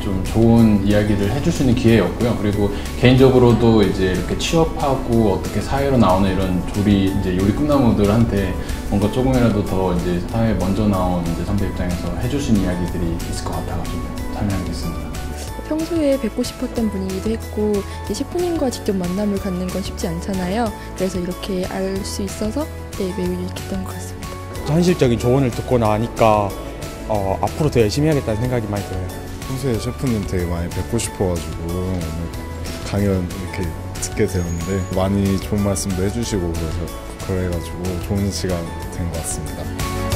좀 좋은 이야기를 해줄 수 있는 기회였고요. 그리고 개인적으로도 이제 이렇게 취업하고 어떻게 사회로 나오는 이런 조리 이제 요리 꿈나무들한테 뭔가 조금이라도 더 이제 사회에 먼저 나온 이제 선배 입장에서 해줄 수 있는 이야기들이 있을 것 같아가지고 참여하겠습니다. 평소에 뵙고 싶었던 분이기도 했고 이제 셰프님과 직접 만남을 갖는 건 쉽지 않잖아요. 그래서 이렇게 알 수 있어서 네, 매우 유익했던 것 같습니다. 현실적인 조언을 듣고 나니까 어, 앞으로 더 열심히 해야겠다는 생각이 많이 들어요. 평소에 셰프님 되게 많이 뵙고 싶어가지고 오늘 강연 이렇게 듣게 되었는데 많이 좋은 말씀도 해주시고 그래서 그래가지고 좋은 시간 된 것 같습니다.